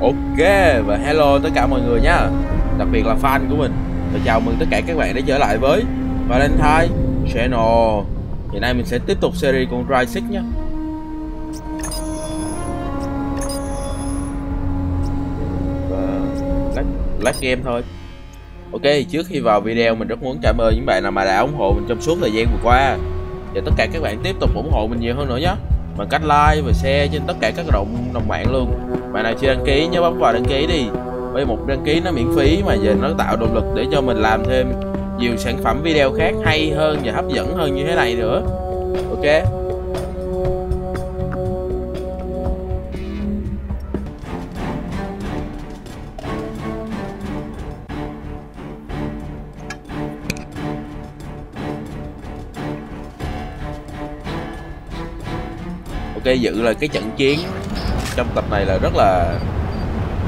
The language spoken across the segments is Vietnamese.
Ok và hello tất cả mọi người nhá. Đặc biệt là fan của mình. Và chào mừng tất cả các bạn đã trở lại với Valentine Channel. Hiện nay mình sẽ tiếp tục series con Dry Six nhé Và lát, lát game thôi. Ok trước khi vào video mình rất muốn cảm ơn những bạn nào mà đã ủng hộ mình trong suốt thời gian vừa qua. Và tất cả các bạn tiếp tục ủng hộ mình nhiều hơn nữa nhé bằng cách like và share trên tất cả các động đồng mạng luôn bạn nào chưa đăng ký nhớ bấm vào đăng ký đi. Bởi một đăng ký nó miễn phí mà giờ nó tạo động lực để cho mình làm thêm nhiều sản phẩm video khác hay hơn và hấp dẫn hơn như thế này nữa. Ok? Ok, dự là cái trận chiến trong tập này là rất là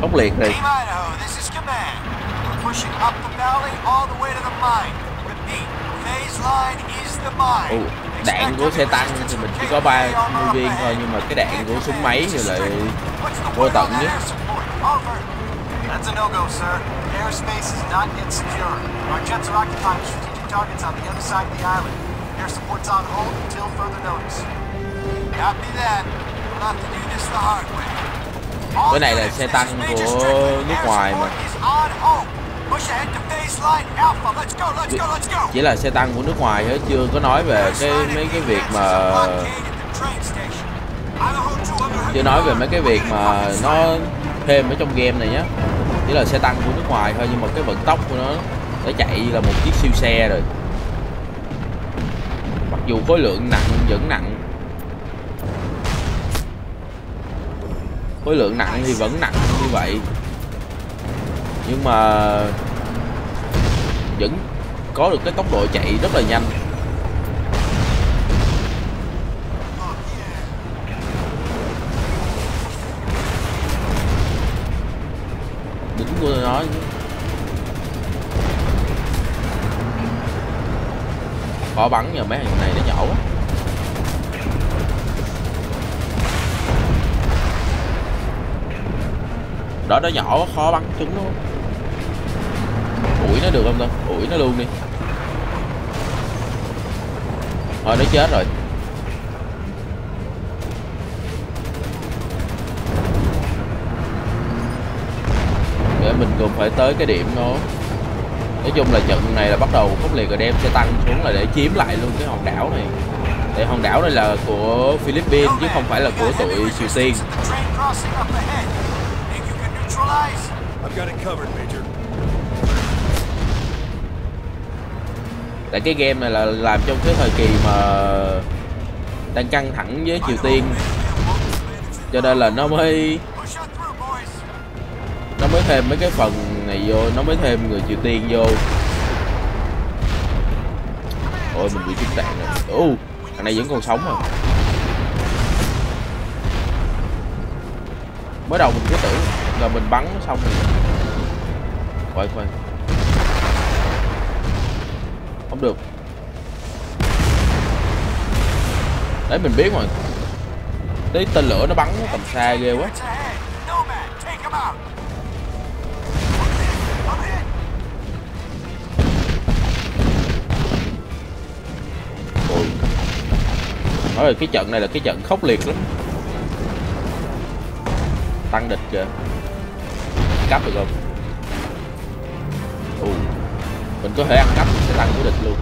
khốc liệt này Ồ, đạn của xe tăng thì mình chỉ có ba mươi viên thôi nhưng mà cái đạn của súng máy thì lại vô tận chứ That's a no-go, sir. Airspace is not yet secure. Our jets are occupying strategic targets on the other side of the island. Air support's on hold until further notice. Cái này là xe tăng của nước ngoài mà. Chỉ là xe tăng của nước ngoài thôi chưa có nói về cái mấy cái việc mà Chưa nói về mấy cái việc mà nó thêm ở trong game này nhé Chỉ là xe tăng của nước ngoài thôi nhưng mà cái vận tốc của nó nó chạy là một chiếc siêu xe rồi. Mặc dù khối lượng nặng vẫn nặng khối lượng nặng thì vẫn nặng như vậy. Nhưng mà vẫn có được cái tốc độ chạy rất là nhanh. Đỉnh của nó bỏ bắn nhờ mấy thằng này nó nhỏ quá. Đó nó nhỏ khó bắn trúng luôn, ủi nó được không ta? Ủi nó luôn đi. Thôi nó chết rồi. Để mình cùng phải tới cái điểm nó nói chung là trận này là bắt đầu khốc liệt rồi đem xe tăng xuống là để chiếm lại luôn cái hòn đảo này. Để hòn đảo này là của Philippines chứ không phải là của tụi Triều Tiên. I've got it covered, Major. Tại cái game này là làm trong cái thời kỳ mà đang căng thẳng với Triều Tiên. cho nên là nó mới nó mới thêm mấy cái phần này vô nó mới thêm người Triều Tiên vô. Ôi mình bị trúng đạn rồi. U thằng này vẫn còn sống à. Mới đầu mình cứ tưởng là mình bắn nó xong rồi. Quay quay. Không được. Đấy, mình biết mà. đấy tên lửa nó bắn tầm xa ghê quá. Ôi. nói rồi cái trận này là cái trận khốc liệt lắm. Tăng địch kìa cắp được không? Ồ, mình có thể ăn cắp sẽ tăng của địch luôn.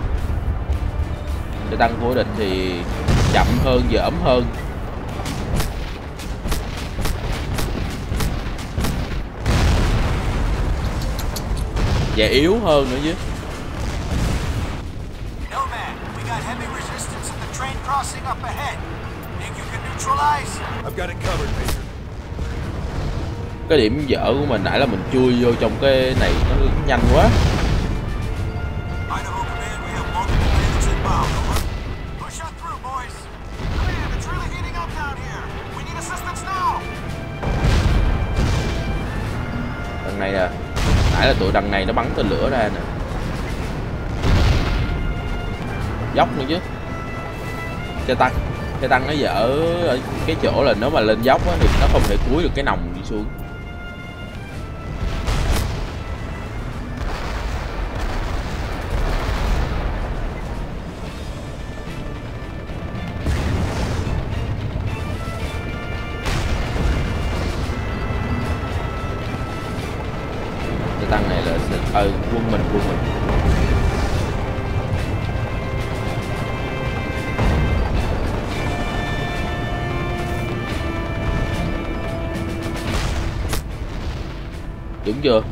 Sẽ tăng của địch thì chậm hơn và ấm hơn. Và yếu hơn nữa chứ. I've got it covered, Major cái điểm dở của mình nãy là mình chui vô trong cái này nó nhanh quá. Đằng này nè nãy là tụi đằng này nó bắn tên lửa ra nè. Dốc nữa chứ. Xe tăng xe tăng nó dở ở cái chỗ là nếu mà lên dốc á, thì nó không thể cúi được cái nòng đi xuống. Tăng này là ờ quân mình quân mình. Đúng chưa?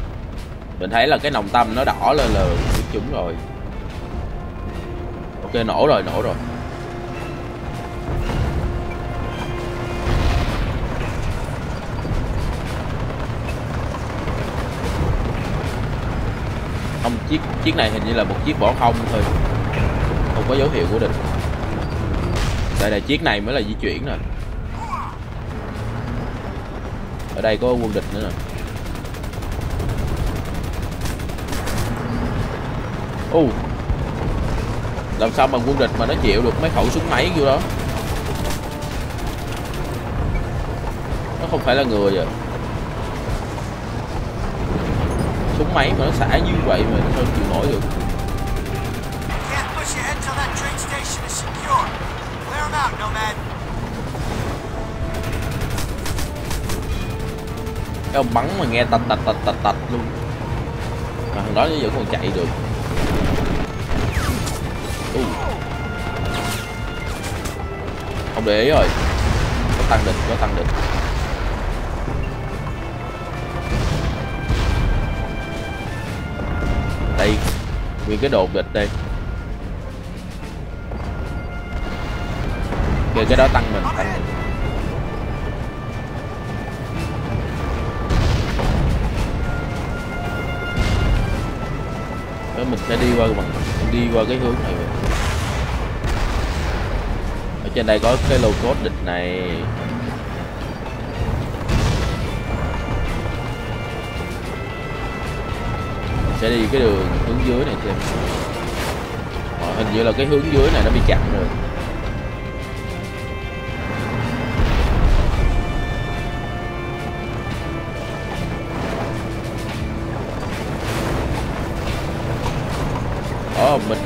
Mình thấy là cái nòng tâm nó đỏ lên là chúng rồi. Ok, nổ rồi nổ rồi. Chiếc chiếc này hình như là một chiếc bỏ không thôi. Không có dấu hiệu của địch. Đây là chiếc này mới là di chuyển nè ở đây có quân địch nữa nè. U. Uh, làm sao mà quân địch mà nó chịu được mấy khẩu súng máy kiểu đó? Nó không phải là người rồi súng máy mà nó xả như vậy mà nó sao chịu nổi được. Cái ông bắn mà nghe tạch tạch tạch tạch tạch luôn. Mà thằng đó vẫn còn chạy được. Uh. không để ý rồi. Có tăng địch có tăng địch nguyên cái đột địch đây kìa cái đó tăng mình. Tăng mình Đó mình sẽ đi qua bằng đi qua cái hướng này. Ở trên đây có cái lô code địch này. Sẽ đi cái đường dưới này xem ờ, hình như là cái hướng dưới này nó bị chặn rồi. Đó mình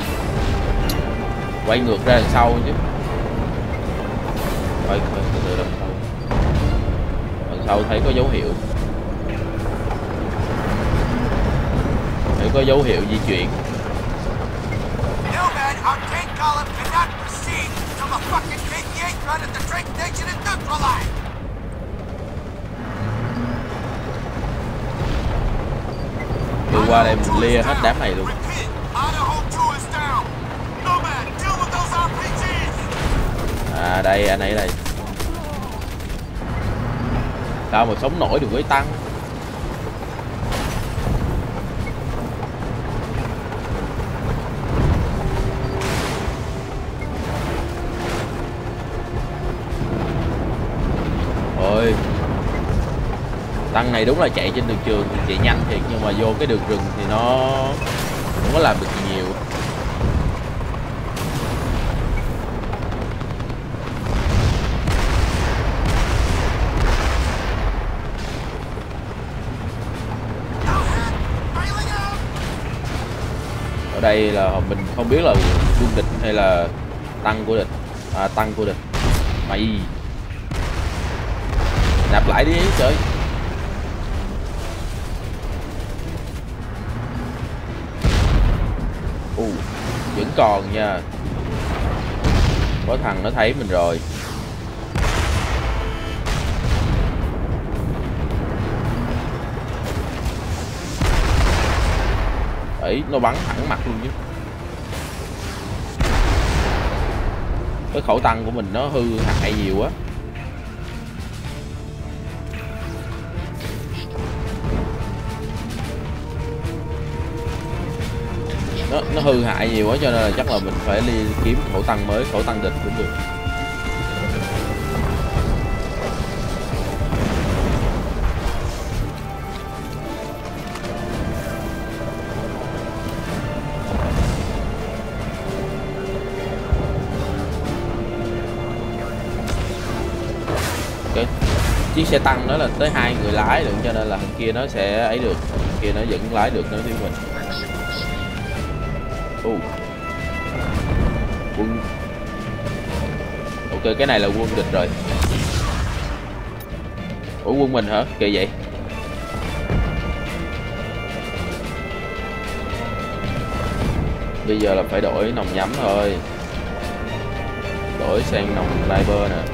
quay ngược ra đằng sau chứ. Quay quay từ đằng sau. Đằng sau thấy có dấu hiệu. Có dấu hiệu di chuyển. Đi qua đây mình lia hết đám này luôn. À đây anh ấy đây. Sao mà sống nổi được với tăng Tăng này đúng là chạy trên đường trường thì chạy nhanh thiệt Nhưng mà vô cái đường rừng thì nó Không có làm được nhiều. Ở đây là mình không biết là quân địch hay là tăng của địch. À, tăng của địch. Mày. Nạp lại đi trời. Vẫn còn nha. Có thằng nó thấy mình rồi. Ấy, nó bắn thẳng mặt luôn chứ. Cái khẩu tăng của mình nó hư hại nhiều quá. Nó, hư hại nhiều quá cho nên là chắc là mình phải đi kiếm khẩu tăng mới khẩu tăng địch cũng được. Chiếc xe tăng đó là tới hai người lái được cho nên là thằng kia nó sẽ ấy được thằng kia nó vẫn lái được nó với mình. Ồ. Quân. Ok, cái này là quân địch rồi. Ủa, quân mình hả? Kỳ vậy. Bây giờ là phải đổi nòng nhắm thôi. Đổi sang nòng sniper nè.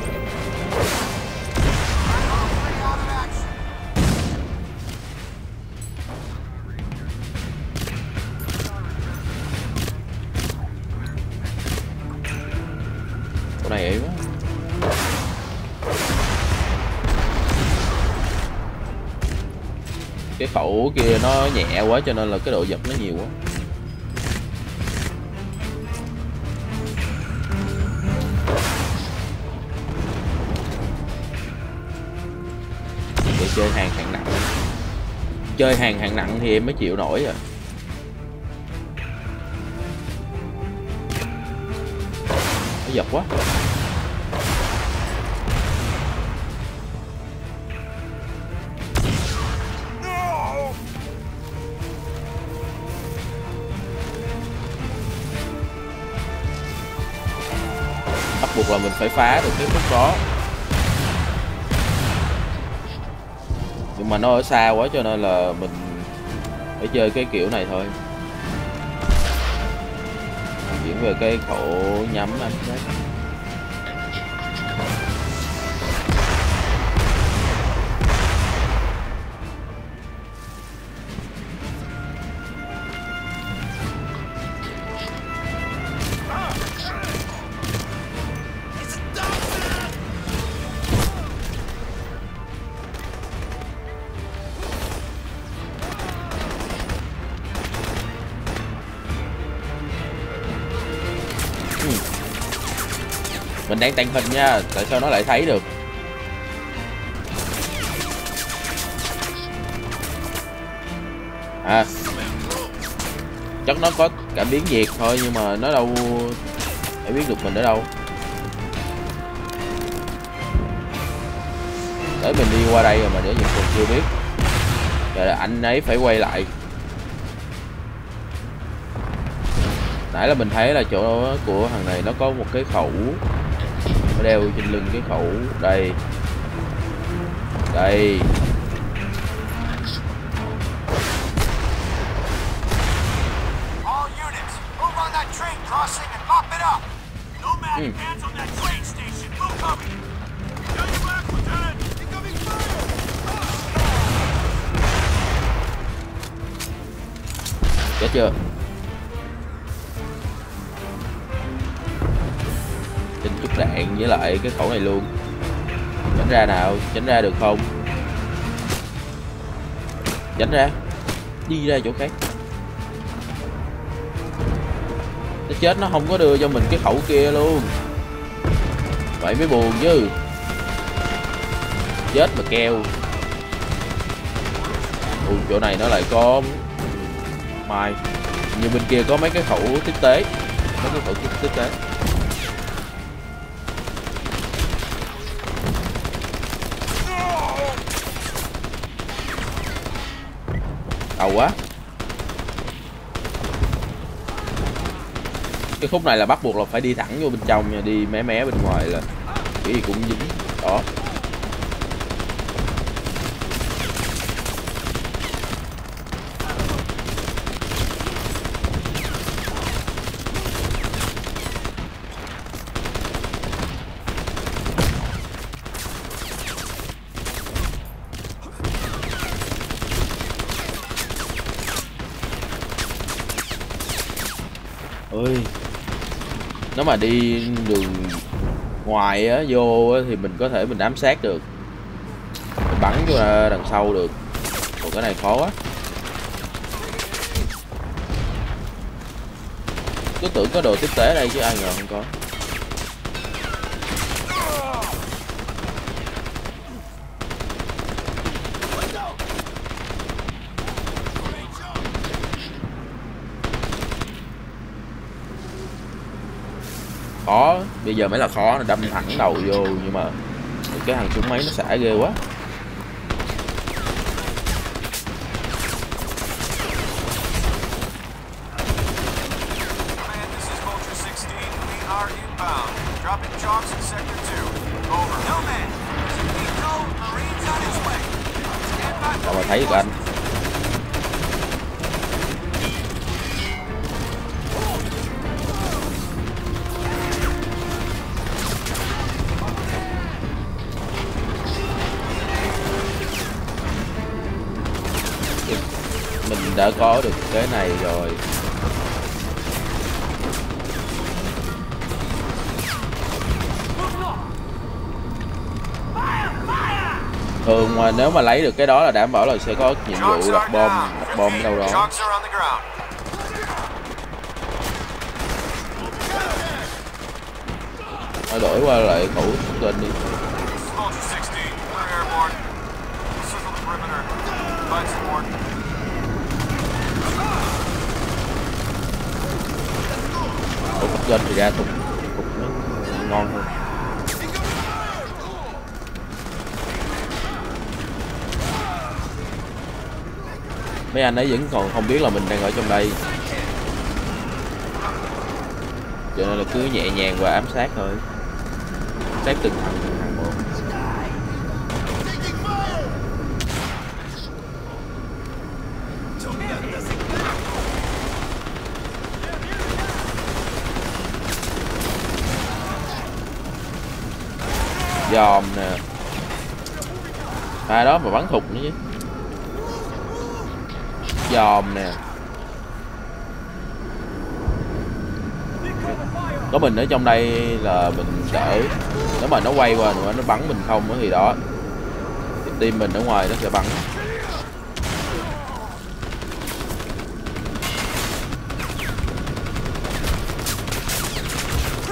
Cái khẩu kia nó nhẹ quá cho nên là cái độ giật nó nhiều quá. Để chơi hàng hạng nặng. Chơi hàng hạng nặng thì em mới chịu nổi rồi nó giật quá. Là mình phải phá được cái khúc đó. Nhưng mà nó ở xa quá cho nên là mình phải chơi cái kiểu này thôi. Chuyển về cái khẩu nhắm anh. sát đang tàn hình nha, tại sao nó lại thấy được? À. Chắc nó có cảm biến diệt thôi, nhưng mà nó đâu để biết được mình ở đâu. Tới mình đi qua đây rồi mà để những còn chưa biết. Giờ anh ấy phải quay lại. Nãy là mình thấy là chỗ của thằng này nó có một cái khẩu đeo trên lưng cái khẩu đây. Đây. All units, move đạn với lại cái khẩu này luôn. Tránh ra nào tránh ra được không? Tránh ra. Đi ra chỗ khác. Nó chết nó không có đưa cho mình cái khẩu kia luôn. Vậy mới buồn chứ. Chết mà keo ừ, chỗ này nó lại có mai. Như bên kia có mấy cái khẩu tiếp tế. Mấy cái khẩu tiếp tế. Đầu quá. Cái khúc này là bắt buộc là phải đi thẳng vô bên trong nha, đi mé mé bên ngoài là cái gì cũng dính. Đó ơi nếu mà đi đường ngoài á vô á, thì mình có thể mình ám sát được. Mình bắn ra đằng sau được. Còn cái này khó quá. Cứ tưởng có đồ tiếp tế đây chứ ai ngờ không có khó bây giờ mới là khó nó đâm thẳng đầu vô, nhưng mà cái thằng súng máy nó xả ghê quá. Mà nếu mà lấy được cái đó là đảm bảo là sẽ có nhiệm vụ đặt bom đặt bom đâu đó. Nó đổi qua lại khẩu tên đi. Soldier 16, we're airborne. Circle the perimeter. Find support. khẩu cấp trên thì ra thục thục nó ngon hơn mấy anh ấy vẫn còn không biết là mình đang ở trong đây. Cho nên là cứ nhẹ nhàng và ám sát thôi. Sát từng thằng từng thằng một. Dòm nè. Ai đó, mà bắn thục nữa chứ dòm nè. Có mình ở trong đây là mình đỡ nếu mà nó quay qua nữa, nó bắn mình không thì đó. Thì mình ở ngoài nó sẽ bắn.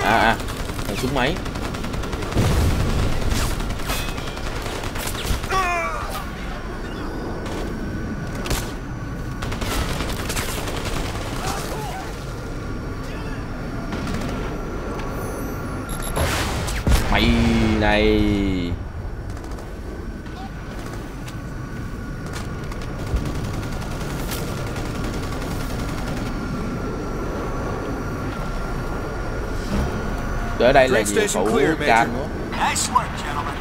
À à súng máy. Này ở đây là Train nhiều station clear, Major. Nice work, gentlemen.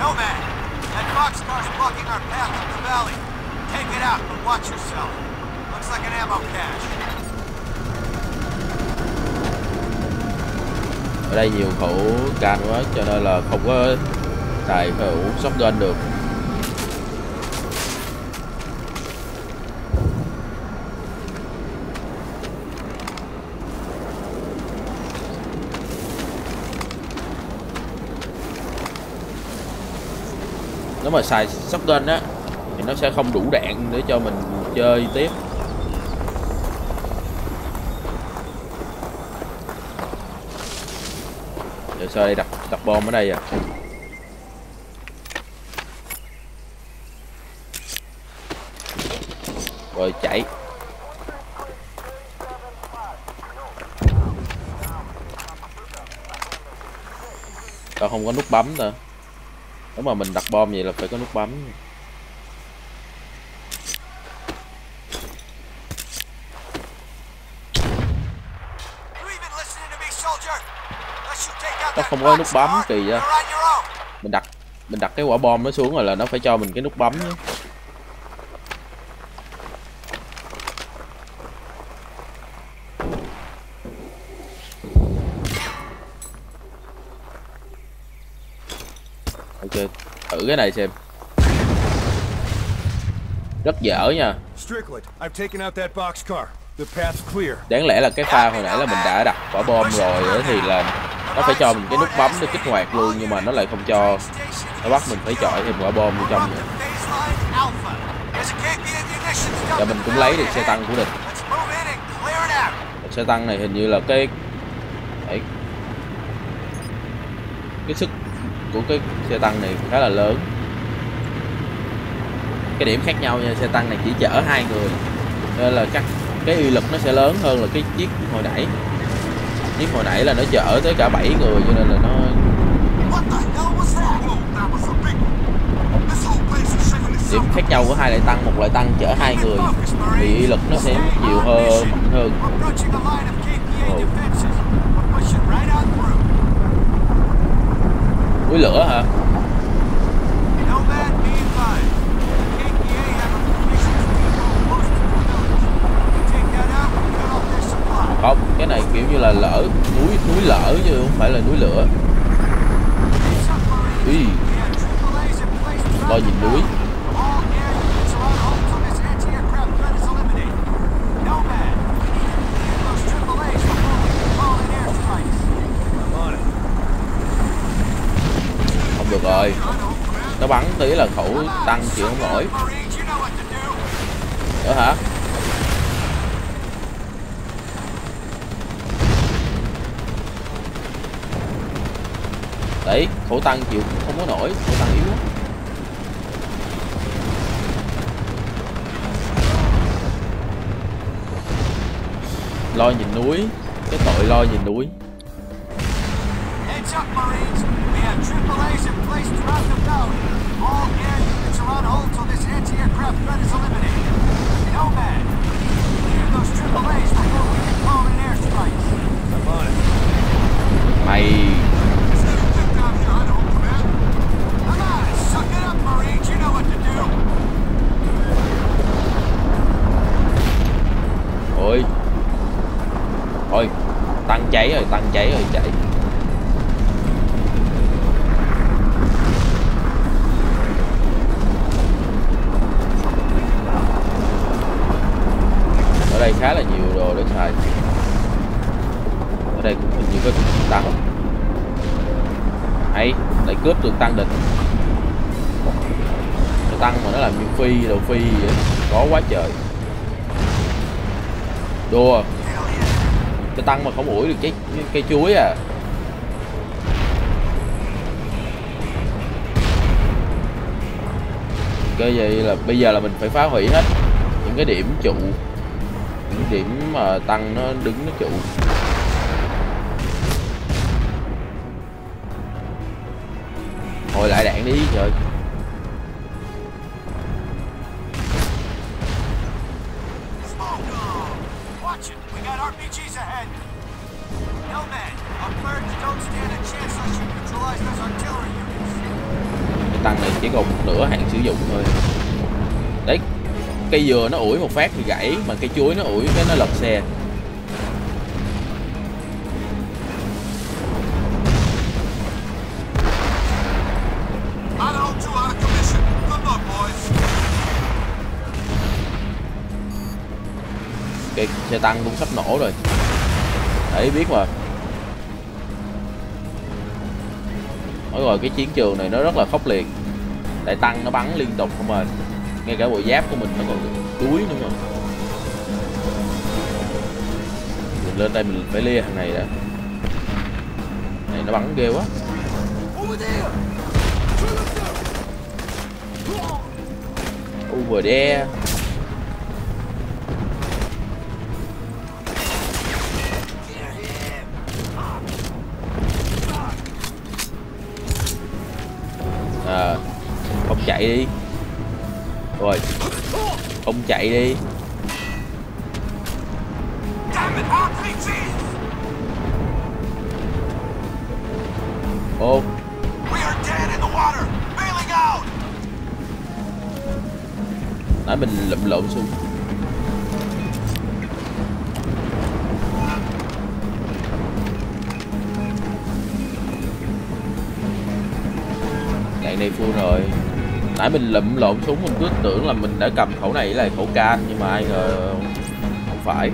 Nomad, that boxcar's blocking our path up the valley. Take it out, but watch yourself. Looks like an ammo cache. Ở đây nhiều khẩu can quá, cho nên là không có xài khẩu shotgun được. Nếu mà xài shotgun á, thì nó sẽ không đủ đạn để cho mình chơi tiếp. Sao đây đặt đặt bom ở đây à. Rồi, chạy. Tao không có nút bấm nữa. Nếu mà mình đặt bom vậy là phải có nút bấm You even listening to me, soldier? Unless you take out Tao that không có nút bấm, kỳ vậy. Mình đặt mình đặt cái quả bom nó xuống rồi là nó phải cho mình cái nút bấm nhé Ok, thử cái này xem Rất dở nha. Đáng lẽ là cái pha hồi nãy là mình đã đặt quả bom rồi thì là nó phải cho mình cái nút bấm để kích hoạt luôn, nhưng mà nó lại không cho. Nó bắt mình phải chọi thêm quả bom vô trong Và mình cũng lấy được xe tăng của địch. Xe tăng này hình như là cái Đấy. cái sức của cái xe tăng này khá là lớn. Cái điểm khác nhau nha, xe tăng này chỉ chở hai người. Nên là chắc cái uy lực nó sẽ lớn hơn là cái chiếc hồi nãy chiếc hồi nãy là nó chở tới cả 7 người, cho nên là nó điểm khác nhau của hai loại tăng, một loại tăng chở hai người. Thì lực nó sẽ nhiều hơn mạnh hơn oh. lửa hả? không, cái này kiểu như là lỡ, núi núi lỡ chứ không phải là núi lửa. Ý. lo nhìn núi. Không được rồi. Nó bắn tí là khẩu tăng chịu không nổi. Nữa hả? Đấy khẩu tăng chịu cũng không có nổi khẩu tăng yếu lắm. Lo nhìn núi cái tội lo nhìn núi. Heads ôi thôi, tăng cháy rồi, tăng cháy rồi chạy. Ở đây khá là nhiều đồ để xài. Ở đây cũng hình như có tăng. Hay, lại cướp được tăng địch. Tăng mà nó làm như phi, đồ phi vậy. Có quá trời đùa. Cái tăng mà không ủi được cái cây chuối à. Cái vậy là, bây giờ là mình phải phá hủy hết những cái điểm trụ. Những điểm mà tăng nó đứng nó trụ. Hồi lại đạn đi, trời. Dừa nó ủi một phát thì gãy, mà cây chuối nó ủi cái nó lật xe. Cái xe tăng cũng sắp nổ rồi. Đấy biết mà. Nói rồi, cái chiến trường này nó rất là khốc liệt. Đại tăng nó bắn liên tục không à. Ngay cả bộ giáp của mình nó còn đuối nữa mà. Mình lên đây mình phải lia thằng này đã. Này nó bắn ghê quá. Over there. À, không chạy đi rồi. Ông chạy đi. Ô. Nãy mình lụm lộn xuống. Nãy mình lụm lộn súng mình cứ tưởng là mình đã cầm khẩu này là khẩu can, nhưng mà ai ngờ không phải.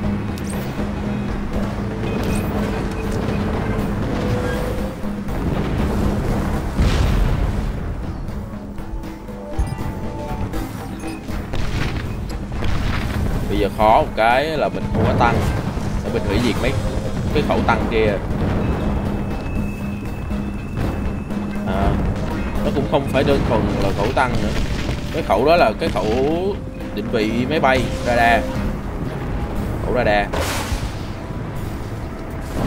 Bây giờ khó một cái là mình không có tăng. Để mình hủy diệt mấy cái khẩu tăng kia. Cũng không phải đơn thuần là khẩu tăng nữa. Cái khẩu đó là cái khẩu định vị máy bay, radar. Khẩu radar.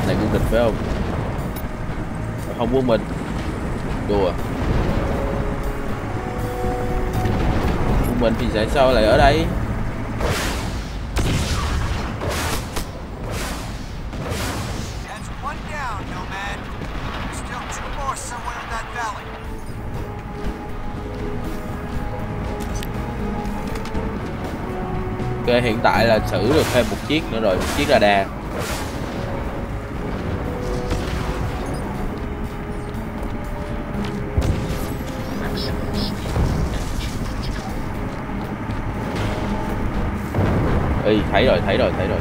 Này cũng địch phải không? Không quân mình. Đùa. Quân mình thì tại sao lại ở đây? Hiện tại là xử được thêm một chiếc nữa rồi, một chiếc radar. Ê, thấy rồi, thấy rồi, thấy rồi.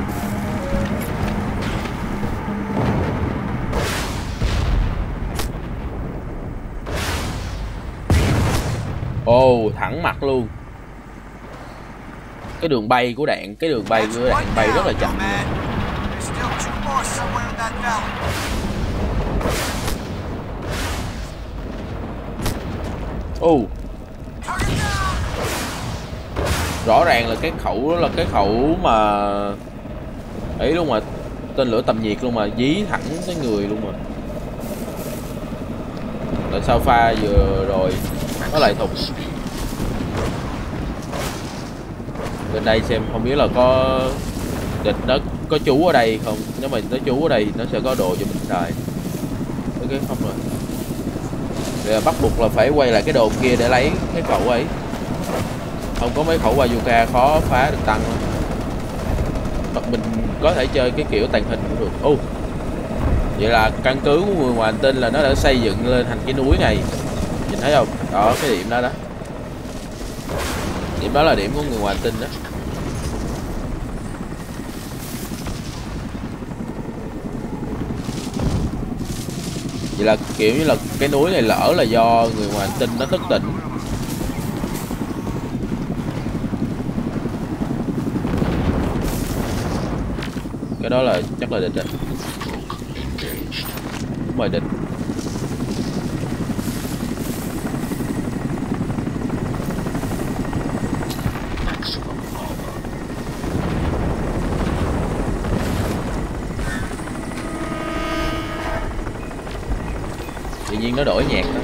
ồ thẳng mặt luôn cái đường bay của đạn, cái đường bay của đạn bay rất là chậm. Ô. Rõ ràng là cái khẩu đó là cái khẩu mà ấy luôn mà, tên lửa tầm nhiệt luôn mà, dí thẳng tới người luôn mà. Tại sao pha vừa rồi nó lại thùng? Bên đây xem, không biết là có địch nó có chú ở đây không? Nếu mà nó chú ở đây nó sẽ có đồ cho mình xài. Ok cái không rồi. Vậy bắt buộc là phải quay lại cái đồ kia để lấy cái khẩu ấy. Không có mấy khẩu bazooka khó phá được tăng. Hoặc mình có thể chơi cái kiểu tàng hình cũng được. U vậy là căn cứ của người ngoài hành tinh là nó đã xây dựng lên thành cái núi này. Nhìn thấy không? Đó, cái điểm đó đó điểm đó là điểm của người ngoài hành tinh đó. Vậy là kiểu như là cái núi này lỡ là do người ngoài hành tinh nó thức tỉnh. Cái đó là chắc là địch rồi. Đúng rồi, địch tự nhiên nó đổi nhạc đó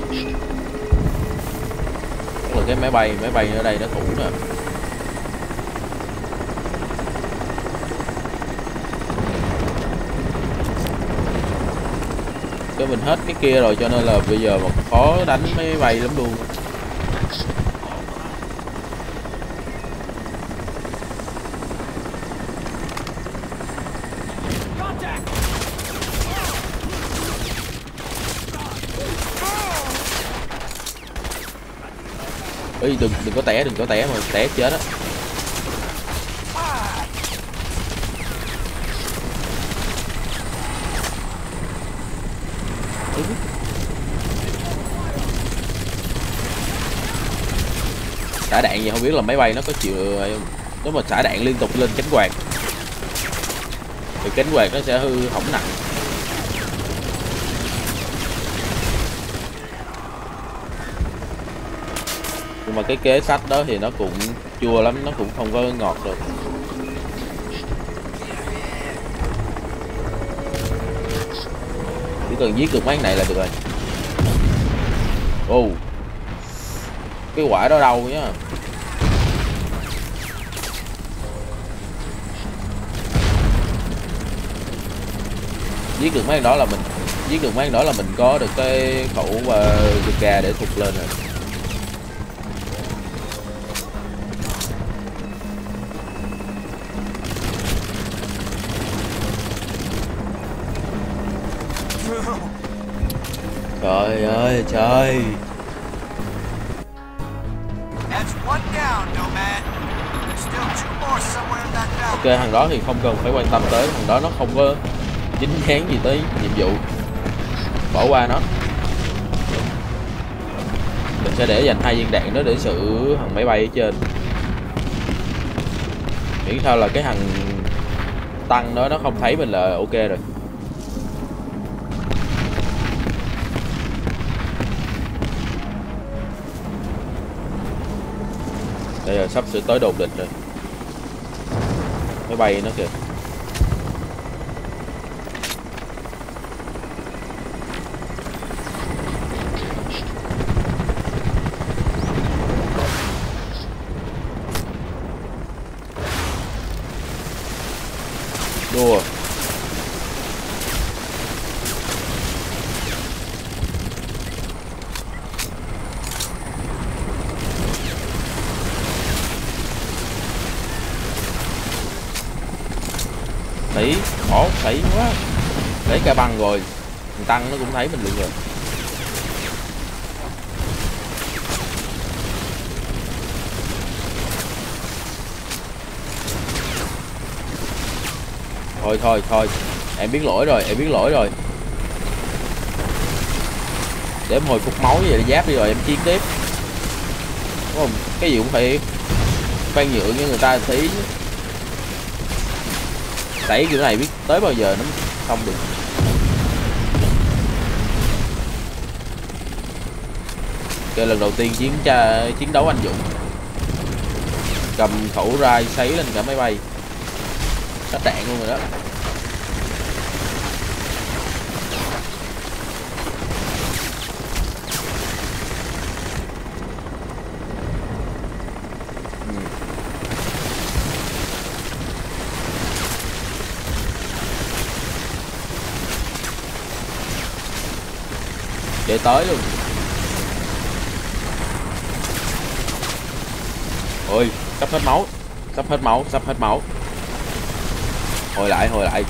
Chắc là cái máy bay máy bay ở đây nó cũ nè. Cái mình hết cái kia rồi cho nên là bây giờ mà khó đánh máy bay lắm luôn. Đừng đừng có té, đừng có té mà té chết á. Xả đạn gì không biết là máy bay nó có chịu, nếu mà xả đạn liên tục lên cánh quạt, thì cánh quạt nó sẽ hư hỏng nặng. Nhưng mà cái kế sách đó thì nó cũng chua lắm nó cũng không có ngọt được. Chỉ cần giết được mấy này là được rồi. Ô cái quả đó đâu nhá. Giết được mấy đó là mình giết được mấy đó là mình có được cái khẩu ờ, và uh, gà để thục lên rồi. In that valley. ok thằng đó thì không cần phải quan tâm tới. Thằng đó nó không có dính dáng gì tới nhiệm vụ. Bỏ qua nó. Mình sẽ để dành hai viên đạn đó để xử thằng máy bay ở trên. Miễn sao là cái thằng tăng đó nó không thấy mình là ok rồi đây là sắp sửa tới đồn địch rồi. Máy bay nó kìa đùa thấy khó thấy quá lấy ca băng rồi thằng tăng nó cũng thấy mình luôn rồi thôi thôi thôi. Em biết lỗi rồi, em biết lỗi rồi. Để em hồi phục máu vậy giáp đi rồi, em chiến tiếp. Đúng không? Cái gì cũng phải khoan nhượng với người ta tí đẩy kiểu này biết tới bao giờ nó không được. Chơi lần đầu tiên chiến tra, chiến đấu anh dũng. Cầm khẩu rai sấy lên cả máy bay. Sát đạn luôn rồi đó. Để tới luôn. Ôi sắp hết máu. Sắp hết máu sắp hết máu. Hồi lại hồi lại.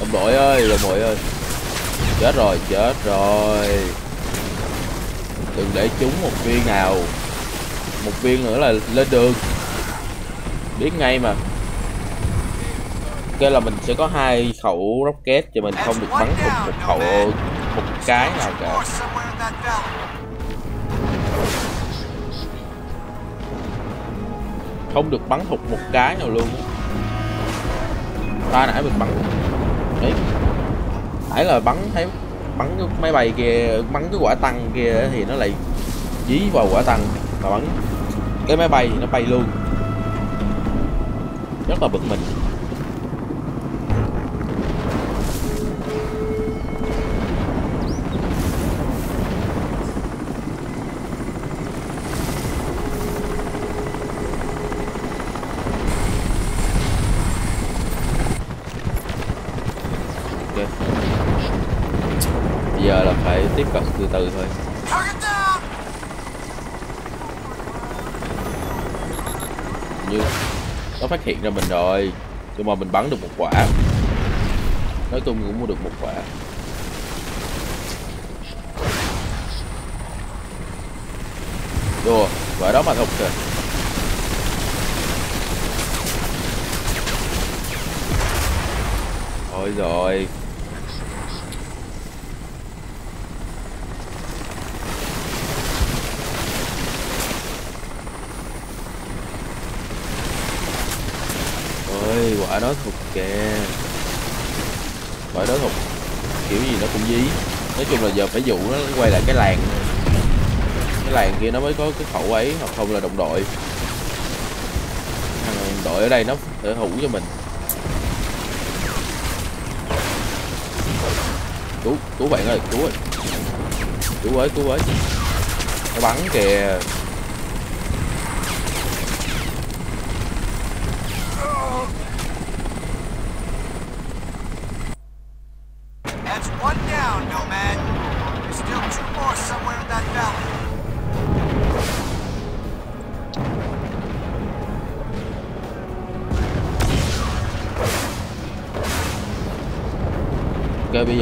Đồng đội ơi đồng đội ơi. Chết rồi chết rồi. Đừng để trúng một viên nào. Một viên nữa là lên đường. Biết ngay mà. Cái là mình sẽ có hai khẩu rocket cho mình không được bắn một, một khẩu một cái nào cả. Không được bắn thục một cái nào luôn ta nãy mình bắn đấy. Nãy là bắn thấy bắn cái máy bay kia, bắn cái quả tăng kia thì nó lại dí vào quả tăng và bắn. Cái máy bay thì nó bay luôn. Rất là bực mình ok bây giờ là phải tiếp cận từ từ thôi Target down! Như nó phát hiện ra mình rồi. Nhưng mà mình bắn được một quả. Nói chung cũng mua được một quả. Đùa, quả đó mà thục rồi thôi rồi. Ôi quả đó thục kìa. Quả đó thục kiểu gì nó cũng dí. Nói chung là giờ phải dụ nó quay lại cái làng. Cái làng kia nó mới có cái khẩu ấy, hoặc không là đồng đội. Thằng đội ở đây nó sẽ hữu cho mình. Cứu cứu bạn ơi, cứu ơi. Cứu với cứu với nó bắn kìa.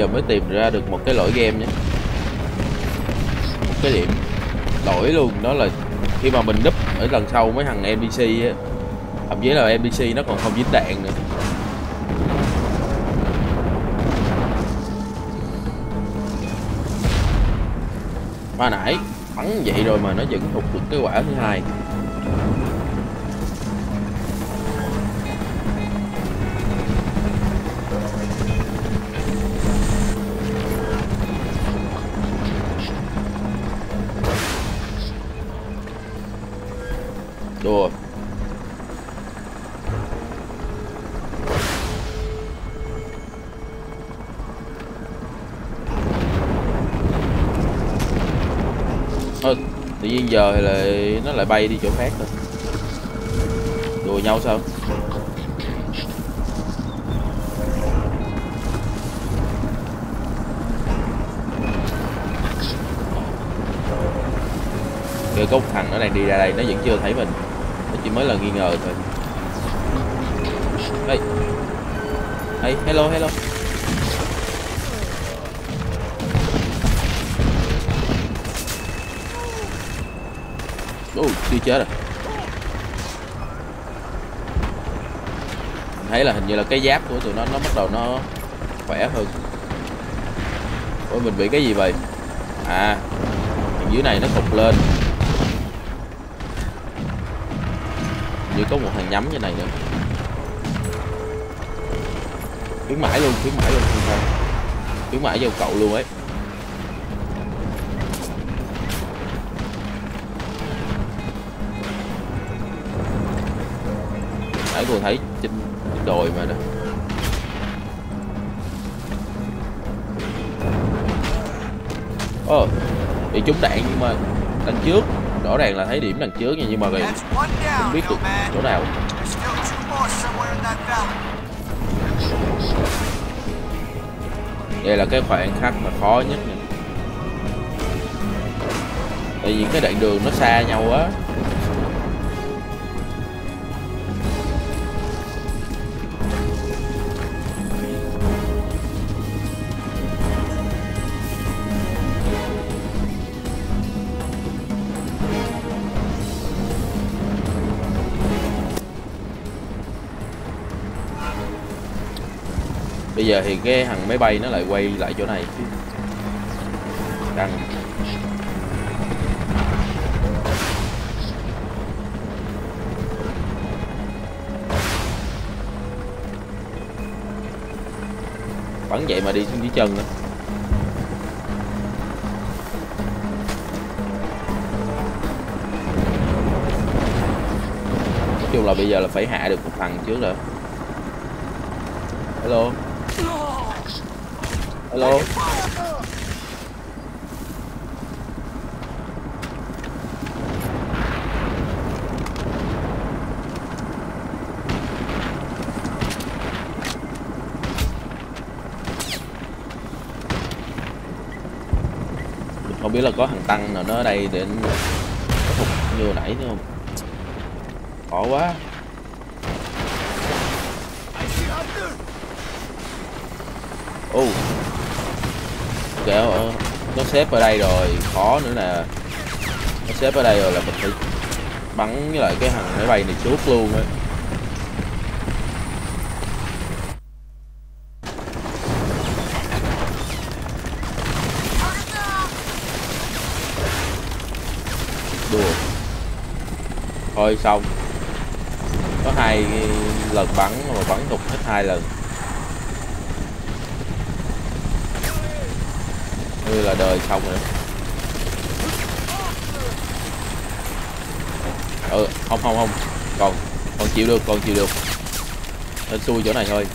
Giờ mới tìm ra được một cái lỗi game nhé. Một cái điểm lỗi luôn, đó là khi mà mình núp ở lần sau mấy thằng NPC á, thậm chí là NPC nó còn không dính đạn nữa. Mà nãy, bắn vậy rồi mà nó vẫn thục được cái quả thứ hai. Giờ thì lại nó lại bay đi chỗ khác rồi đùa nhau sao? Kìa có một thằng nó đang đi ra đây, nó vẫn chưa thấy mình. Nó chỉ mới là nghi ngờ thôi. Hey hey hello hello. Tiêu chết rồi. Thấy là hình như là cái giáp của tụi nó nó bắt đầu nó khỏe hơn. Ôi mình bị cái gì vậy? À Thằng dưới này nó cục lên. Hình như có một thằng nhắm như này nữa. Đứng mãi luôn, đứng mãi luôn Đứng mãi vô cậu luôn ấy. Tôi thấy trên, trên đồi mà đó ồ bị trúng đạn nhưng mà đằng trước rõ ràng là thấy điểm đằng trước nha nhưng mà không biết được chỗ nào. Đây là cái khoảnh khắc mà khó nhất nè. Tại vì cái đoạn đường nó xa nhau quá bây giờ thì cái thằng máy bay nó lại quay lại chỗ này. Căng bắn vậy mà đi xuống dưới chân nữa nói chung là bây giờ là phải hạ được một thằng trước rồi. Hello? Hello? Không biết là có thằng tăng nào nó ở đây để phục như hồi nãy nữa không? Khó quá ô kẹo ờ, nó xếp ở đây rồi, khó nữa nè. Nó xếp ở đây rồi là mình phải bắn với lại cái thằng máy bay này trước luôn á. Đùa. Thôi xong. Có hai lần bắn, mà bắn tục hết hai lần. Như là đời xong rồi ừ không không không. Còn còn chịu được, còn chịu được. Nên xui chỗ này thôi.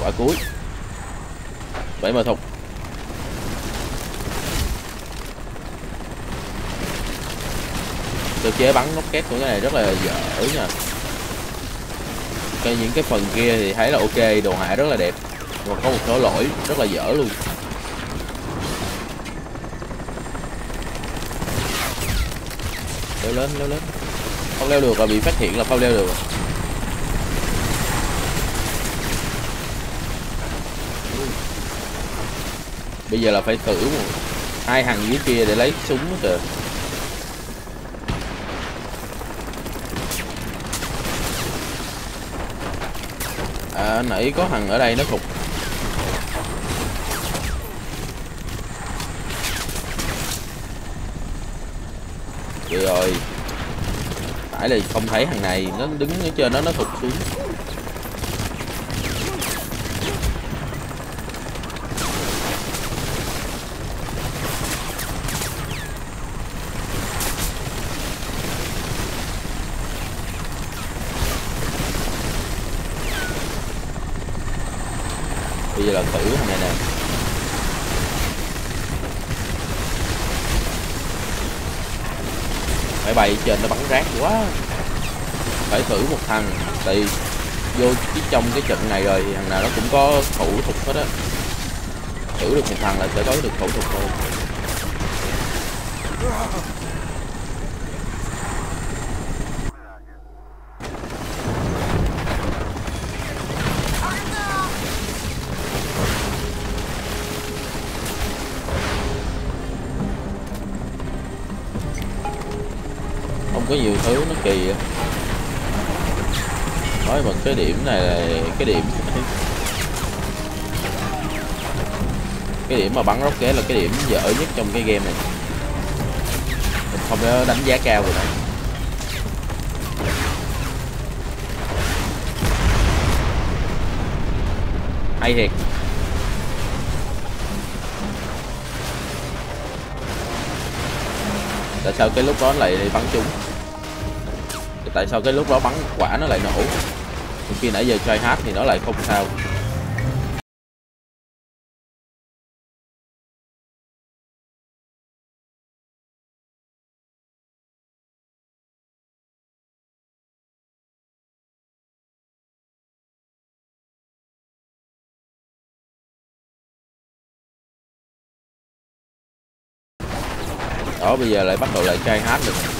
Quả cuối. Vậy mà thục. Cơ chế bắn rocket của cái này rất là dở nha cái những cái phần kia thì thấy là ok, đồ họa rất là đẹp. Mà có một số lỗi, rất là dở luôn. Leo lên leo lên. Không leo được là bị phát hiện là không leo được bây giờ là phải thử một hai thằng dưới kia để lấy súng nữa kìa. À, nãy có thằng ở đây nó phục được rồi. Tại là không thấy thằng này. Nó đứng ở trên đó nó thụt xuống bây giờ là thử thằng này nè máy bay ở trên nó bắn rác quá. Phải thử một thằng. Thì vô chứ trong cái trận này rồi, thằng nào nó cũng có thủ thuật hết á. Thử được một thằng là sẽ đối được thủ thuật thôi. Có nhiều thứ nó kỳ á. Nói bằng cái điểm này là cái điểm cái điểm mà bắn rocket là cái điểm dở nhất trong cái game này. Mình không có đánh giá cao rồi đấy hay thiệt. Tại sao cái lúc đó lại bắn chúng? Tại sao cái lúc đó bắn quả nó lại nổ? Khi nãy giờ try hát thì nó lại không sao. Đó, bây giờ lại bắt đầu lại try hát được.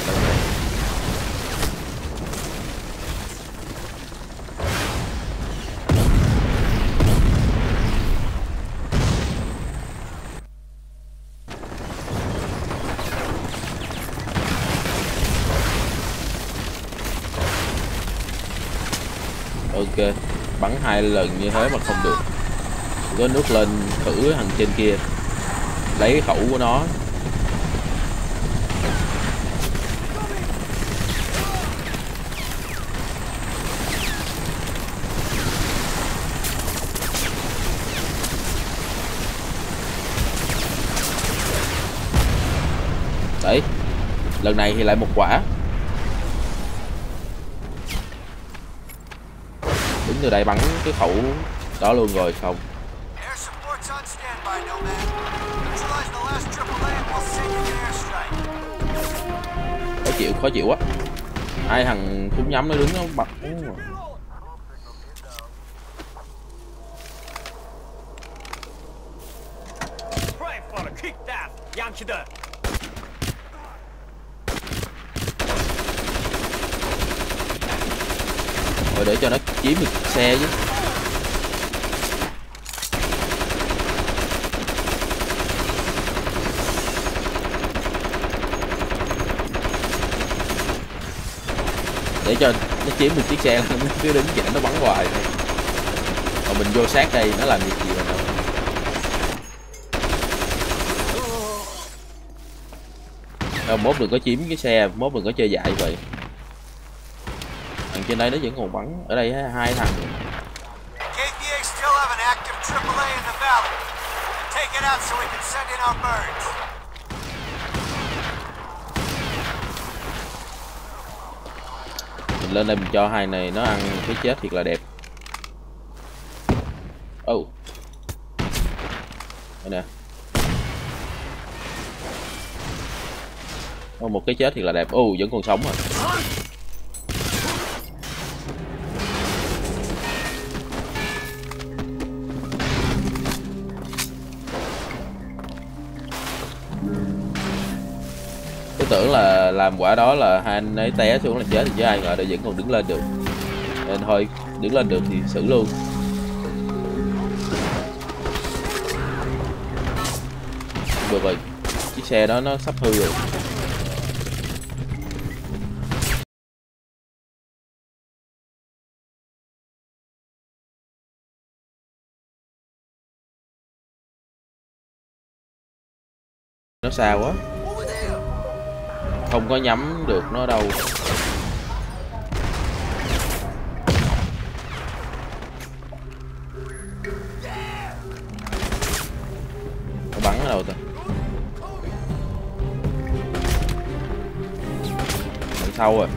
Ok, bắn hai lần như thế mà không được. Có nước lên thử thằng trên kia. Lấy khẩu của nó. Đấy, lần này thì lại một quả. Từ đây bắn cái khẩu đó luôn rồi không? Khó chịu khó chịu quá. Hai thằng súng nhắm nó đứng nó nó chiếm được chiếc xe nó cứ đứng vậy nó bắn hoài. Thôi còn mình vô sát đây nó làm việc gì mà đâu. Đâu, mốt đừng có chiếm cái xe mốt đừng có chơi dại vậy. Thằng trên đây nó vẫn còn bắn. Ở đây hai thằng. KPA still have an active AAA in the valley. Take it out so we can send in our birds. Lên đây mình cho hai này nó ăn cái chết thiệt là đẹp. Oh đây nè. Oh, một cái chết thiệt là đẹp. Oh vẫn còn sống à. Làm quả đó là hai anh ấy té xuống là chết thì chứ ai ngờ đây vẫn còn đứng lên được. Nên thôi, đứng lên được thì xử luôn. Được rồi, chiếc xe đó nó sắp hư rồi. Nó xa quá không có nhắm được nó đâu. Nó bắn ở đâu ta? Đằng sau rồi.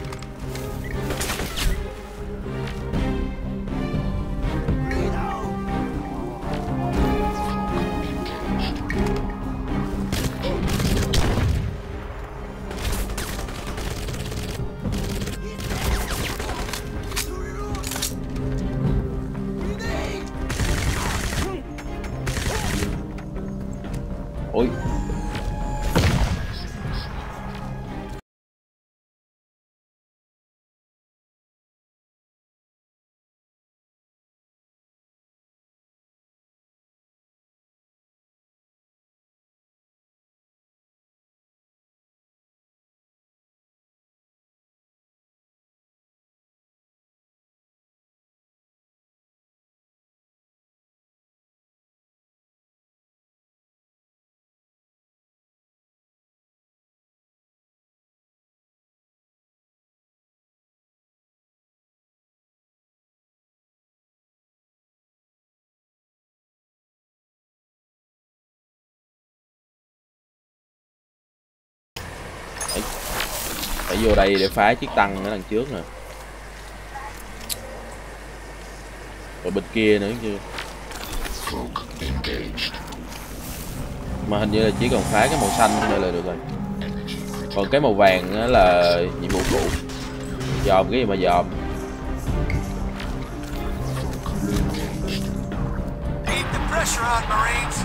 Phải vô đây để phá chiếc tăng ở đằng trước nè. Rồi bên kia nữa chứ. Mà hình như là chỉ cần phá cái màu xanh đây là được rồi. Còn cái màu vàng là nhiệm vụ phụ dòm cái gì mà dòm. Keep the pressure on, Marines.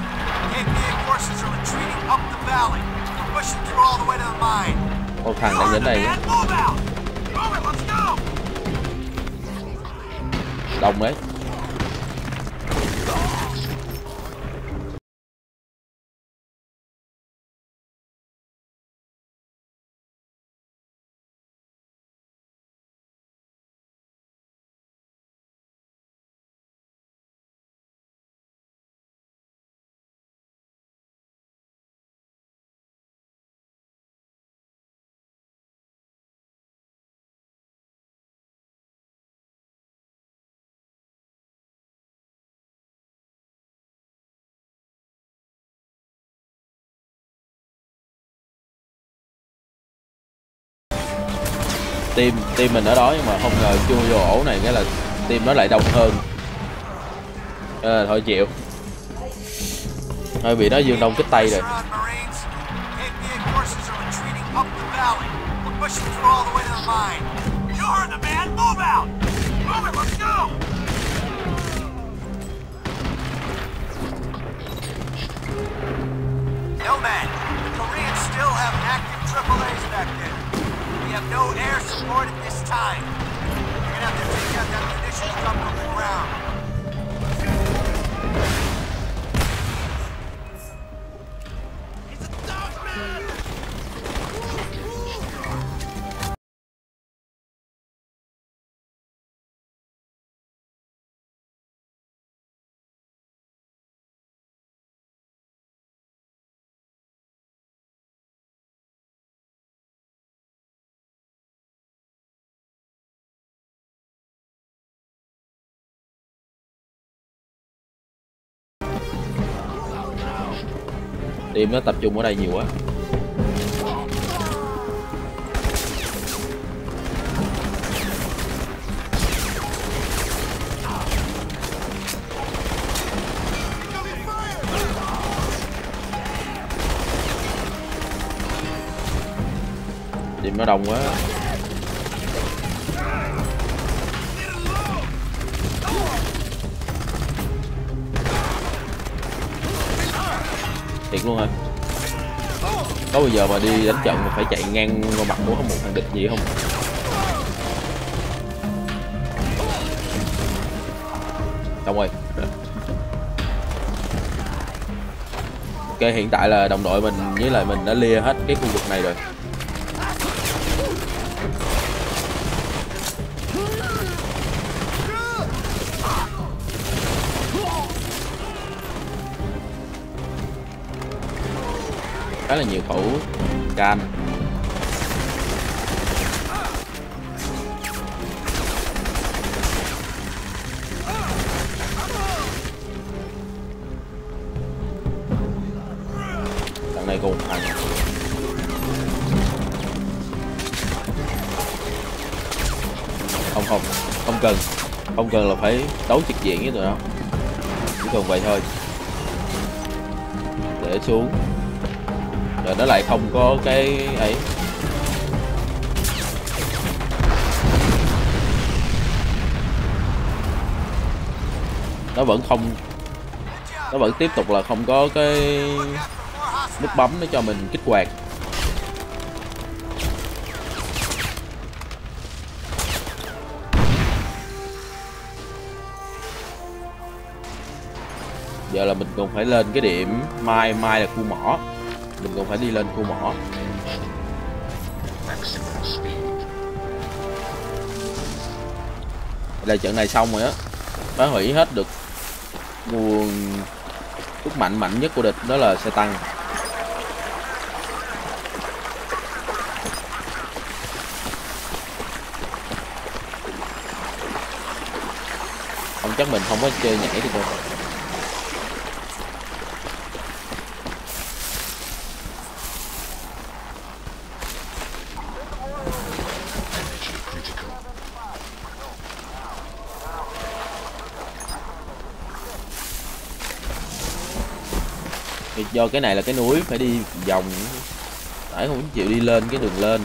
KPA forces are retreating up the valley. We're pushing through all the way to the mine một thằng đang đến đây Man, đông đấy team team mình ở đó nhưng mà không ngờ chui vô ổ này cái là team nó lại đông hơn à, thôi chịu hơi bị nó dương đông kích tay rồi No man. The Koreans still have active AAAs back there. Have no air support at this time. You're gonna have to take out that munitions dump on the ground. Team nó tập trung ở đây nhiều quá. Team nó đông quá. Thiệt luôn hả có bao giờ mà đi đánh trận mà phải chạy ngang qua mặt của một thằng địch gì không? Xong rồi. Ok, hiện tại là đồng đội mình với lại mình đã lia hết cái khu vực này rồi. Khá là nhiều khẩu can đằng này cùng thằng. Không không không cần. Không cần là phải đấu trực diện với tụi nó. Chỉ cần vậy thôi. Để xuống và nó lại không có cái ấy. Nó vẫn không, nó vẫn tiếp tục là không có cái nút bấm để cho mình kích hoạt. Giờ là mình còn phải lên cái điểm mai mai là khu mỏ mình còn phải đi lên khu mỏ. Là trận này xong rồi á. Phá hủy hết được nguồn sức mạnh mạnh nhất của địch đó là xe tăng. Không chắc mình không có chơi nhảy được đâu do cái này là cái núi phải đi vòng. Phải không? Chịu đi lên cái đường lên.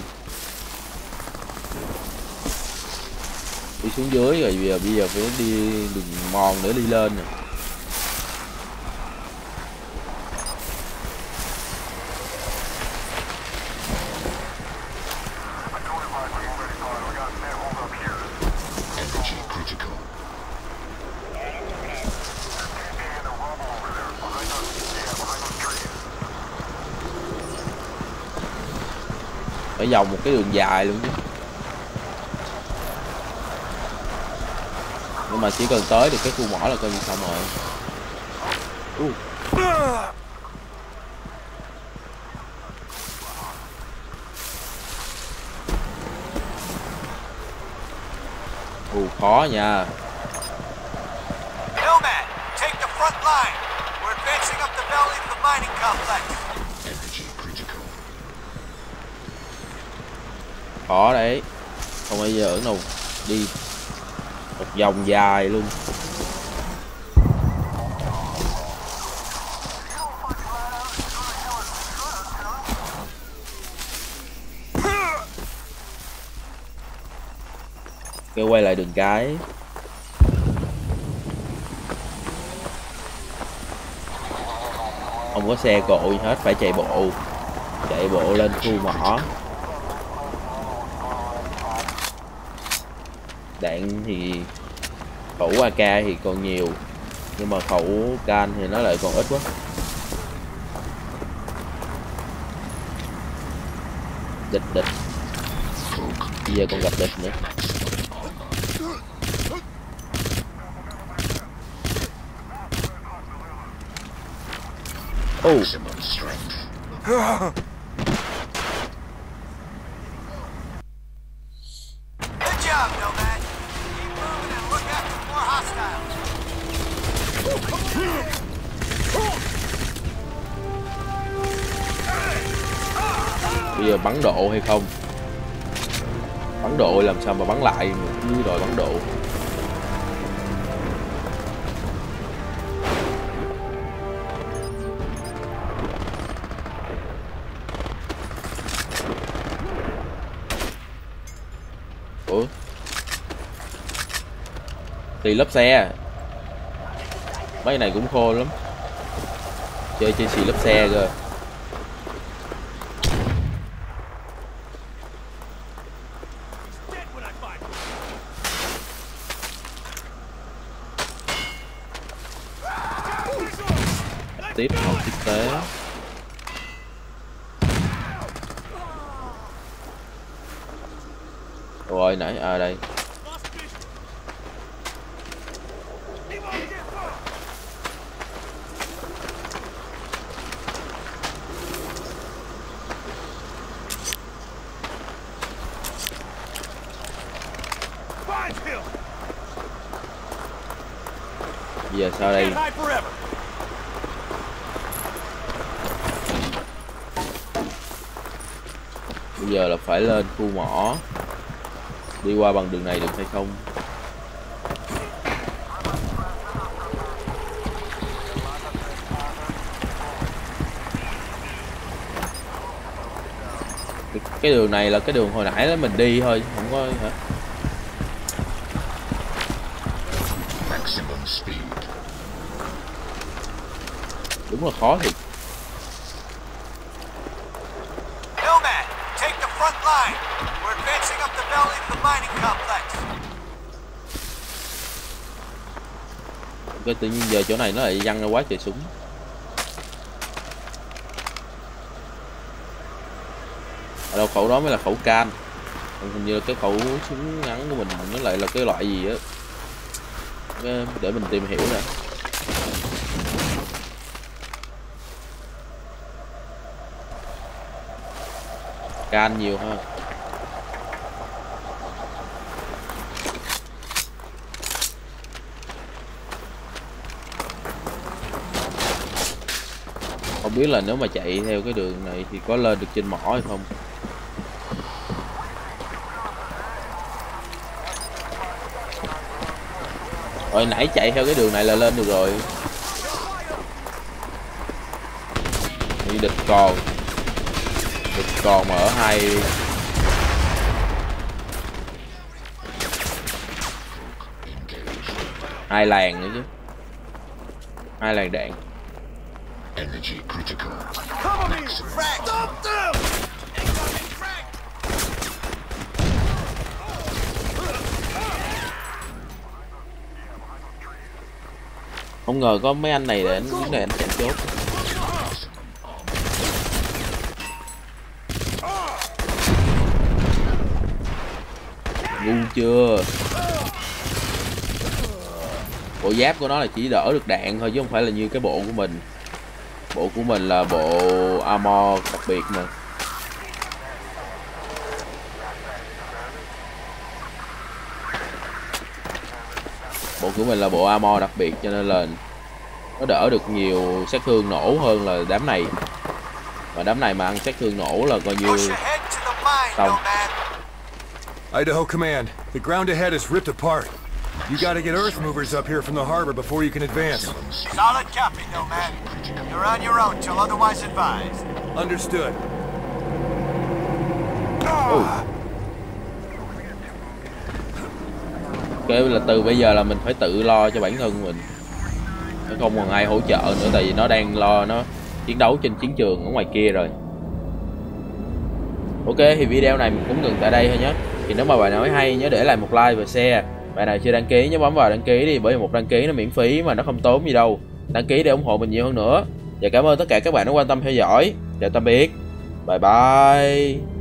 Đi xuống dưới rồi bây giờ bây giờ phải đi đường mòn để đi lên rồi vòng một cái đường dài luôn chứ. Nhưng mà chỉ cần tới được cái khu mỏ là coi như xong rồi. Uh. uh, khó nha. Khó đấy. Không bao giờ ở đâu đi một vòng dài luôn. Kêu quay lại đường cái. Không có xe cộ gì hết, phải chạy bộ. Chạy bộ lên khu mỏ. Đạn thì khẩu AK thì còn nhiều nhưng mà khẩu can thì nó lại còn ít quá. Địch địch. Bây giờ còn gặp địch nữa. Oh bắn độ hay không? Bắn độ làm sao mà bắn lại như đòi bắn độ? Ủa? Thì lớp xe. Mấy này cũng khô lắm. Chơi chơi xì lớp xe cơ tiếp học tiếp tế rồi nãy à đây Find him! bây giờ sao đây? Bây giờ là phải lên khu mỏ. Đi qua bằng đường này được hay không? Cái, cái đường này là cái đường hồi nãy đó mình đi thôi không có hả đúng là khó thiệt. Nomad, take the front line. We're advancing up the valley to the mining complex. cái tự nhiên giờ chỗ này nó lại văng ra quá trời súng. Ở đâu khẩu đó mới là khẩu can. Còn hình như là cái khẩu súng ngắn của mình nó lại là cái loại gì á? Để mình tìm hiểu nè can nhiều ha không biết là nếu mà chạy theo cái đường này thì có lên được trên mỏ hay không? Hồi nãy chạy theo cái đường này là lên được rồi. Đi địch còn địch còn mà ở hai hai làng nữa chứ. Hai làng đạn. Energy critical. Stop them! Không ngờ có mấy anh này để anh đứng này anh chặn chốt chưa? Bộ giáp của nó là chỉ đỡ được đạn thôi chứ không phải là như cái bộ của mình. Bộ của mình là bộ armor đặc biệt mà. Bộ của mình là bộ armor đặc biệt cho nên là nó đỡ được nhiều sát thương nổ hơn là đám này. Và đám này mà ăn sát thương nổ là coi như Xong. Idaho Command, the ground ahead is ripped apart. You gotta get earth movers up here from the harbor before you can advance. Solid copy, Nomad. You're on your own till otherwise advised. Understood. cái là từ bây giờ là mình phải tự lo cho bản thân mình nó không còn ai hỗ trợ nữa tại vì nó đang lo nó chiến đấu trên chiến trường ở ngoài kia rồi ok thì video này mình cũng ngừng tại đây thôi nhé thì nếu mà bài nói hay nhớ để lại một like và share. Bạn nào chưa đăng ký, nhớ bấm vào đăng ký đi, bởi vì một đăng ký nó miễn phí mà nó không tốn gì đâu. Đăng ký để ủng hộ mình nhiều hơn nữa. Và cảm ơn tất cả các bạn đã quan tâm theo dõi. Chào tạm biệt. Bye bye.